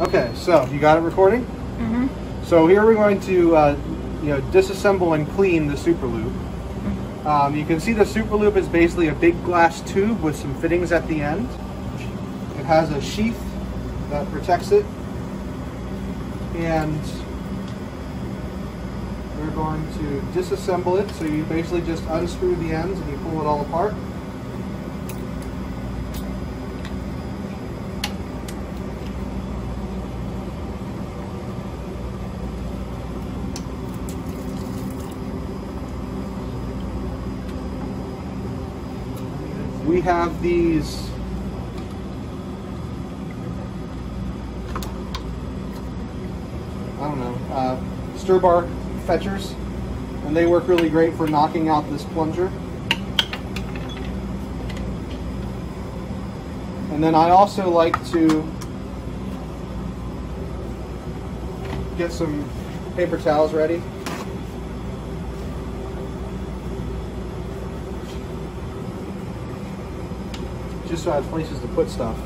Okay, so you got it recording? Mm-hmm. So here we're going to, uh, you know, disassemble and clean the super loop. Um, you can see the super loop is basically a big glass tube with some fittings at the end. It has a sheath that protects it, and we're going to disassemble it. So you basically just unscrew the ends and you pull it all apart. We have these. I don't know uh, stir bar fetchers and they work really great for knocking out this plunger. And then I also like to get some paper towels ready just so I have places to put stuff.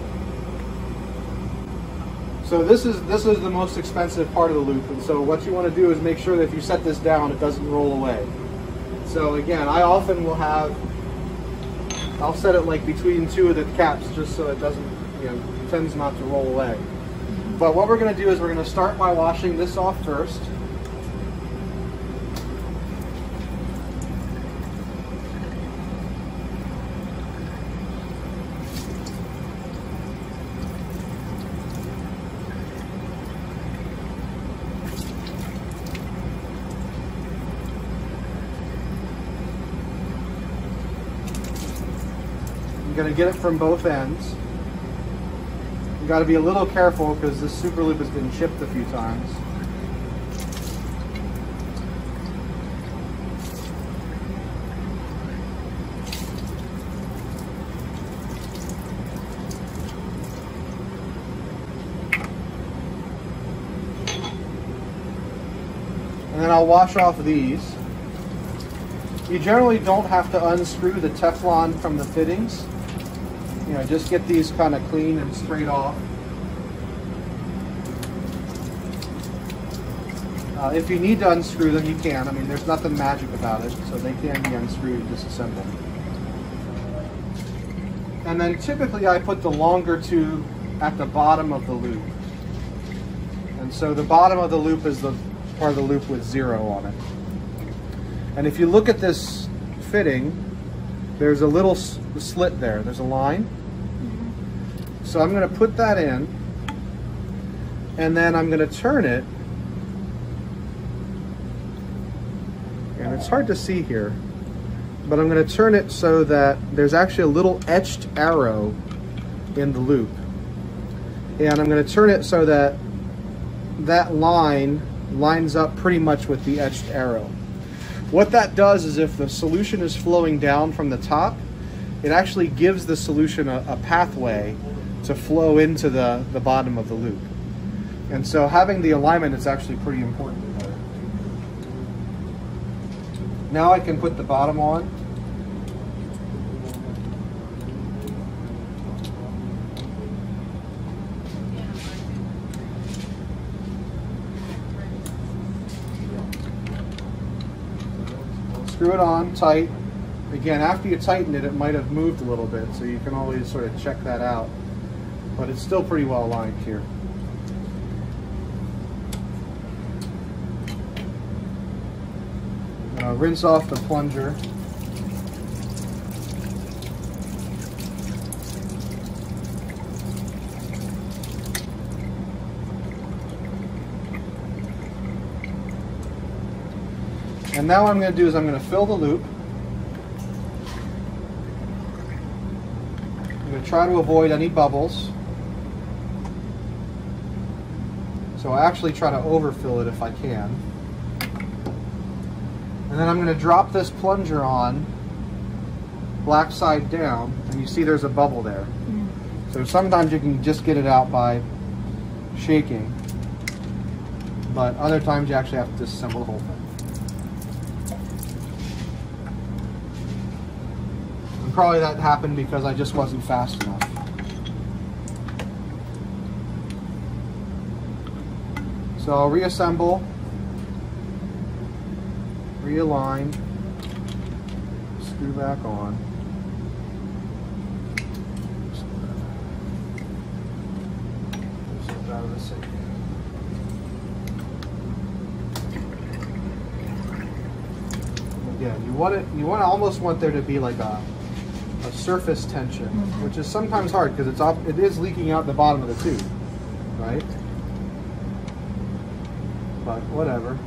So this is this is the most expensive part of the loop, and so what you want to do is make sure that if you set this down, it doesn't roll away. So again, I often will have, I'll set it like between two of the caps just so it doesn't, you know, tends not to roll away. But what we're going to do is we're going to start by washing this off first. I'm going to get it from both ends. You got to be a little careful because this super loop has been chipped a few times. And then I'll wash off these. You generally don't have to unscrew the Teflon from the fittings. You know, just get these kind of clean and straight off. Uh, if you need to unscrew them, you can. I mean, there's nothing magic about it, so they can be unscrewed and disassembled. And then typically I put the longer tube at the bottom of the loop. And so the bottom of the loop is the part of the loop with zero on it. And if you look at this fitting, there's a little slit there. There's a line. So I'm going to put that in, and then I'm going to turn it. And it's hard to see here, but I'm going to turn it so that there's actually a little etched arrow in the loop. And I'm going to turn it so that that line lines up pretty much with the etched arrow. What that does is if the solution is flowing down from the top, it actually gives the solution a, a, pathway to flow into the, the bottom of the loop. And so having the alignment is actually pretty important. Now I can put the bottom on. Screw it on tight. Again, after you tighten it, it might have moved a little bit, so you can always sort of check that out. But it's still pretty well aligned here. Uh, rinse off the plunger. And now what I'm going to do is I'm going to fill the loop. I'm going to try to avoid any bubbles. So I actually try to overfill it if I can. And then I'm going to drop this plunger on black side down and you see there's a bubble there. Mm. So sometimes you can just get it out by shaking but other times you actually have to disassemble the whole thing. And probably that happened because I just wasn't fast enough. So I'll reassemble, realign, screw back on. Out of the. Again, you want it. You want to almost want there to be like a a surface tension, which is sometimes hard because it's op- it is leaking out the bottom of the tube, right? But whatever.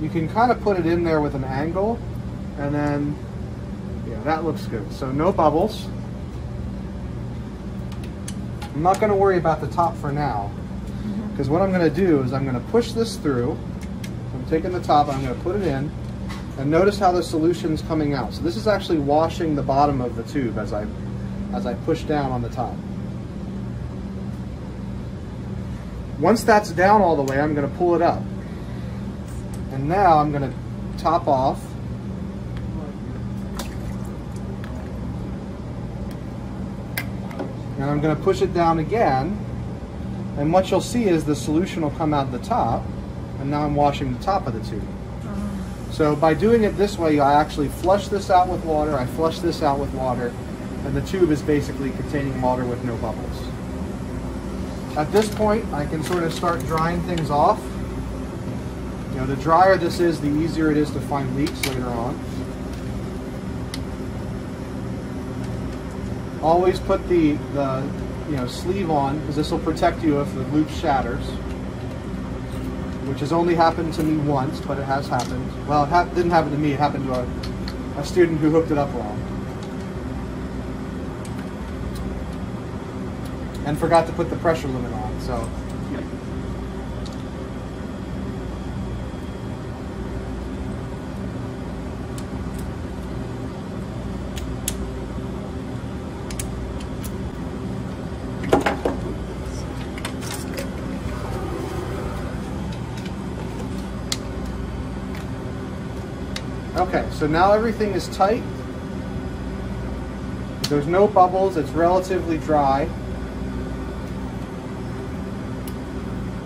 You can kind of put it in there with an angle, and then yeah, that looks good. So no bubbles. I'm not going to worry about the top for now, mm-hmm. because what I'm going to do is I'm going to push this through. I'm taking the top, I'm going to put it in, and notice how the solution's coming out. So this is actually washing the bottom of the tube as I, as I push down on the top. Once that's down all the way, I'm going to pull it up. And now I'm going to top off. And I'm going to push it down again. And what you'll see is the solution will come out the top. And now I'm washing the top of the tube. So by doing it this way, I actually flush this out with water, I flush this out with water, and the tube is basically containing water with no bubbles. At this point, I can sort of start drying things off. You know, the drier this is, the easier it is to find leaks later on. Always put the, the you know, sleeve on, because this will protect you if the loop shatters which has only happened to me once, but it has happened. Well, it ha didn't happen to me, it happened to a, a student who hooked it up wrong. And forgot to put the pressure limit on, so. Okay, so now everything is tight. There's no bubbles, it's relatively dry.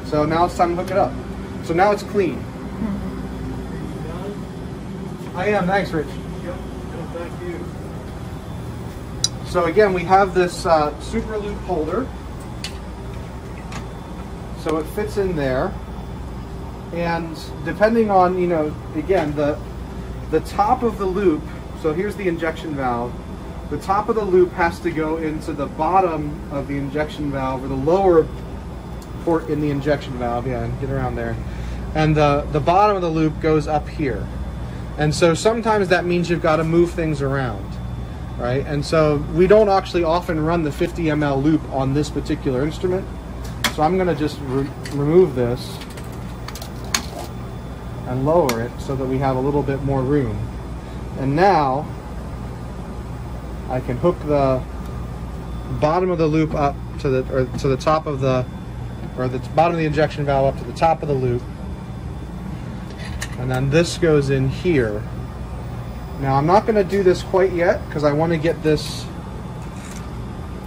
So now it's time to hook it up. So now it's clean. I am, thanks Rich. Yep. Thank you. So again, we have this uh, super loop holder. So it fits in there. And depending on, you know, again, the the top of the loop, so here's the injection valve, the top of the loop has to go into the bottom of the injection valve, or the lower port in the injection valve, yeah, get around there. And the, the bottom of the loop goes up here. And so sometimes that means you've got to move things around, right? And so we don't actually often run the 50 ml loop on this particular instrument. So I'm going to just re remove this and lower it so that we have a little bit more room. And now I can hook the bottom of the loop up to the or to the top of the or the bottom of the injection valve up to the top of the loop. And then this goes in here. Now I'm not going to do this quite yet because I want to get this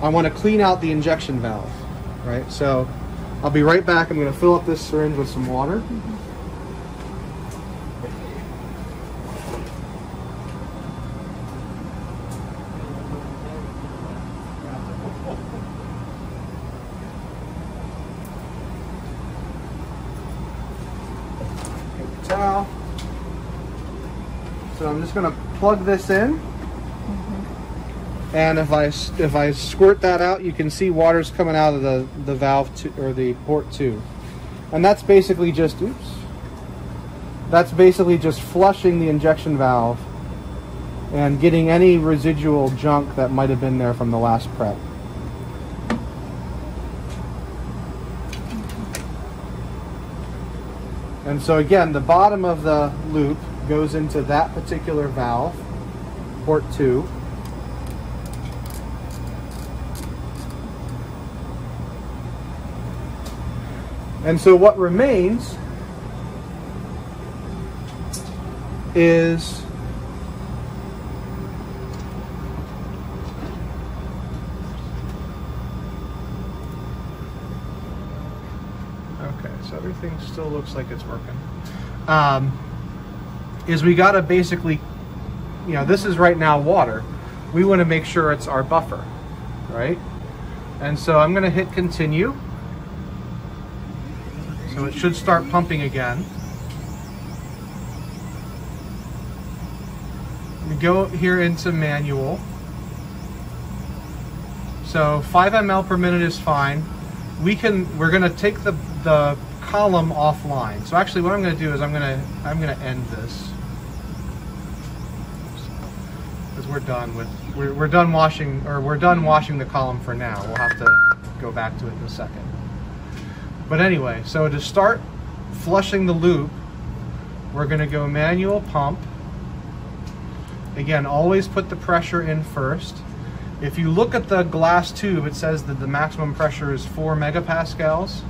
I want to clean out the injection valve, right? So I'll be right back. I'm going to fill up this syringe with some water. Mm-hmm. So I'm just going to plug this in. And if I if I squirt that out, you can see water's coming out of the the valve to, or the port two, and that's basically just oops. That's basically just flushing the injection valve and getting any residual junk that might have been there from the last prep. And so again, the bottom of the loop goes into that particular valve, port 2. And so what remains is Okay, so everything still looks like it's working. Um, is we got to basically, you know, this is right now water. We want to make sure it's our buffer, right? And so I'm going to hit continue. So it should start pumping again. We go here into manual. So 5 ml per minute is fine. We can, we're gonna take the, the column offline. So actually what I'm gonna do is I'm gonna, I'm gonna end this. Because we're done with, we're, we're done washing, or we're done washing the column for now. We'll have to go back to it in a second. But anyway, so to start flushing the loop, we're gonna go manual pump. Again, always put the pressure in first. If you look at the glass tube, it says that the maximum pressure is four megapascals.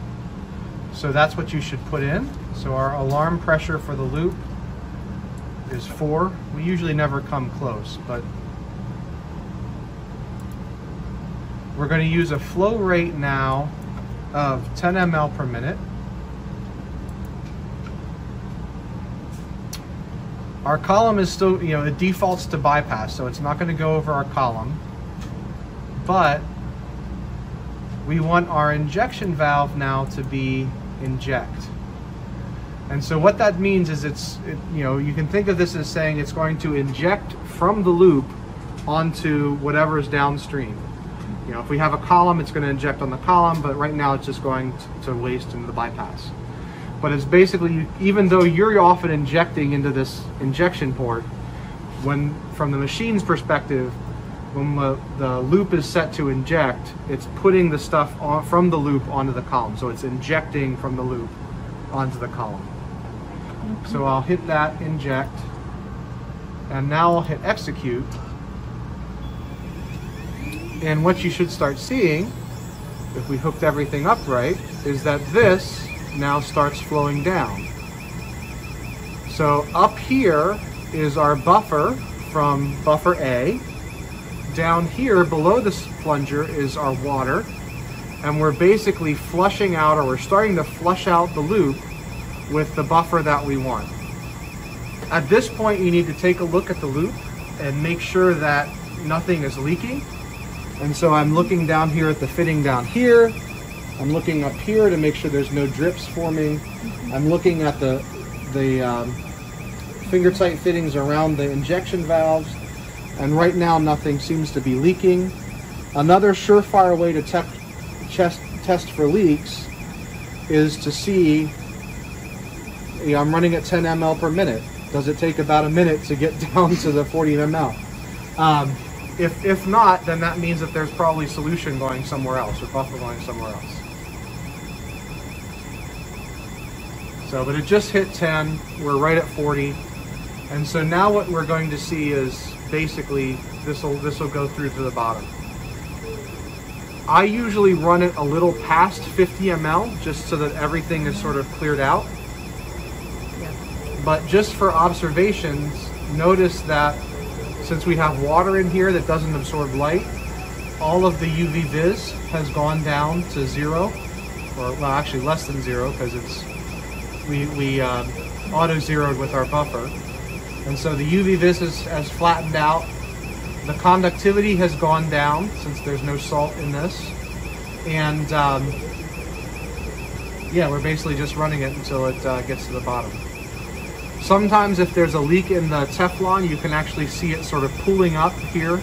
So that's what you should put in. So our alarm pressure for the loop is four. We usually never come close, but we're going to use a flow rate now of 10 ml per minute. Our column is still, you know, it defaults to bypass, so it's not going to go over our column but we want our injection valve now to be inject. And so what that means is it's, it, you know, you can think of this as saying it's going to inject from the loop onto whatever is downstream. You know, if we have a column, it's going to inject on the column, but right now it's just going to waste into the bypass. But it's basically, even though you're often injecting into this injection port, when from the machine's perspective, when the, the loop is set to inject, it's putting the stuff on, from the loop onto the column. So it's injecting from the loop onto the column. So I'll hit that inject, and now I'll hit execute. And what you should start seeing, if we hooked everything up right, is that this now starts flowing down. So up here is our buffer from buffer A, down here below this plunger is our water and we're basically flushing out or we're starting to flush out the loop with the buffer that we want. At this point you need to take a look at the loop and make sure that nothing is leaking. And so I'm looking down here at the fitting down here. I'm looking up here to make sure there's no drips forming. I'm looking at the, the um, finger tight fittings around the injection valves and right now nothing seems to be leaking. Another surefire way to te test, test for leaks is to see, you know, I'm running at 10 ml per minute. Does it take about a minute to get down to the 40 ml? Um, if, if not, then that means that there's probably solution going somewhere else or buffer going somewhere else. So, but it just hit 10, we're right at 40. And so now what we're going to see is basically this will this will go through to the bottom. I usually run it a little past 50 ml just so that everything is sort of cleared out. But just for observations, notice that since we have water in here that doesn't absorb light, all of the UV vis has gone down to zero, or well actually less than zero because it's we, we uh, auto zeroed with our buffer. And so the UV vis has flattened out. The conductivity has gone down since there's no salt in this. And um, yeah, we're basically just running it until it uh, gets to the bottom. Sometimes if there's a leak in the Teflon, you can actually see it sort of pulling up here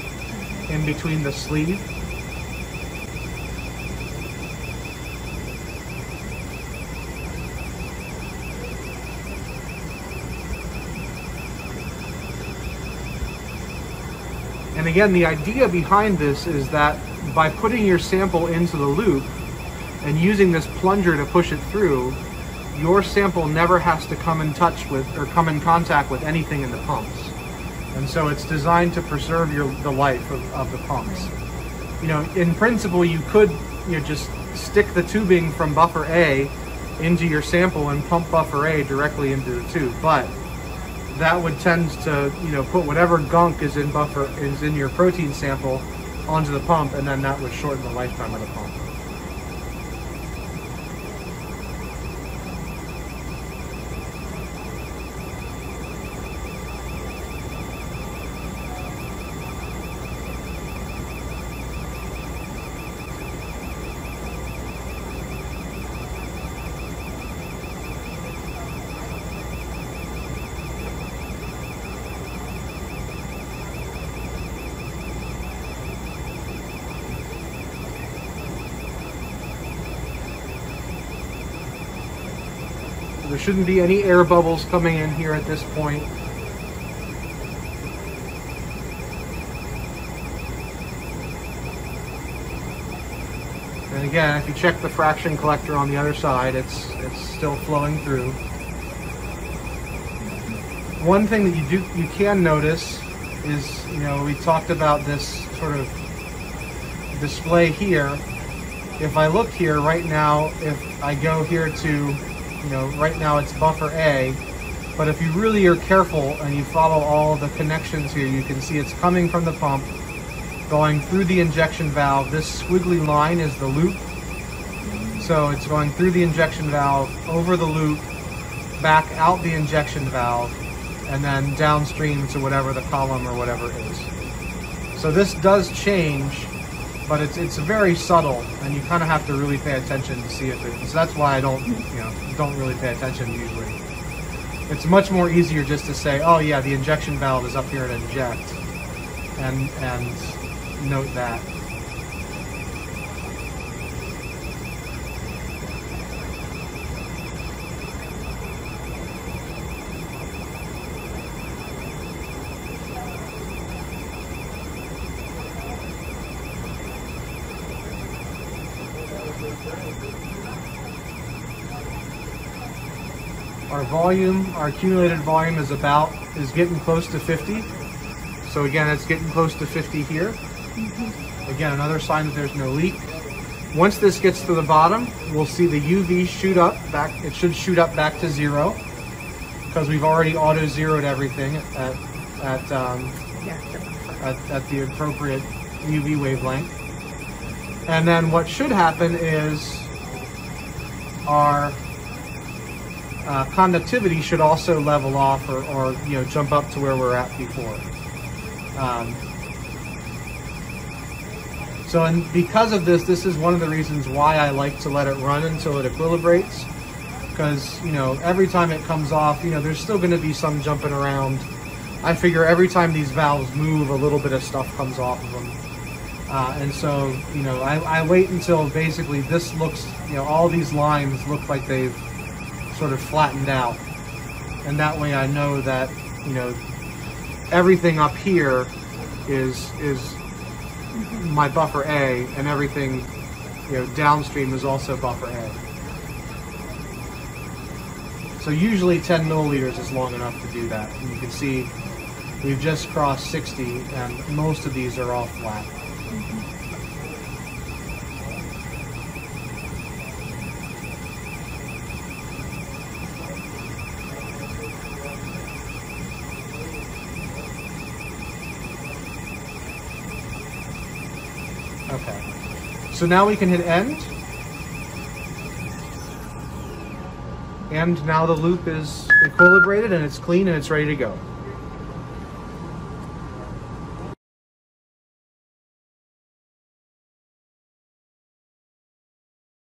in between the sleeve. And again, the idea behind this is that by putting your sample into the loop and using this plunger to push it through, your sample never has to come in touch with or come in contact with anything in the pumps. And so it's designed to preserve your the life of, of the pumps. You know, in principle, you could you know, just stick the tubing from buffer A into your sample and pump buffer A directly into the tube. But that would tend to, you know, put whatever gunk is in buffer is in your protein sample onto the pump, and then that would shorten the lifetime of the pump. There shouldn't be any air bubbles coming in here at this point. And again, if you check the fraction collector on the other side, it's it's still flowing through. One thing that you do you can notice is, you know, we talked about this sort of display here. If I look here right now, if I go here to, you know, right now it's buffer A, but if you really are careful and you follow all the connections here, you can see it's coming from the pump, going through the injection valve. This squiggly line is the loop. So it's going through the injection valve, over the loop, back out the injection valve, and then downstream to whatever the column or whatever is. So this does change, but it's it's very subtle, and you kind of have to really pay attention to see it. So that's why I don't you know don't really pay attention usually. It's much more easier just to say, oh yeah, the injection valve is up here and inject, and and note that. Volume, our accumulated volume is about, is getting close to 50. So again, it's getting close to 50 here. Again, another sign that there's no leak. Once this gets to the bottom, we'll see the UV shoot up back. It should shoot up back to zero because we've already auto zeroed everything at, at, um, at, at the appropriate UV wavelength. And then what should happen is our uh, conductivity should also level off or, or, you know jump up to where we're at before. Um, so and because of this, this is one of the reasons why I like to let it run until it equilibrates. Because you know every time it comes off, you know there's still going to be some jumping around. I figure every time these valves move, a little bit of stuff comes off of them. Uh, and so, you know, I, I wait until basically this looks, you know, all these lines look like they've sort of flattened out. And that way I know that, you know, everything up here is is my buffer A and everything, you know, downstream is also buffer A. So usually 10 milliliters is long enough to do that. And you can see we've just crossed 60 and most of these are all flat. Okay. So now we can hit end. And now the loop is equilibrated and it's clean and it's ready to go.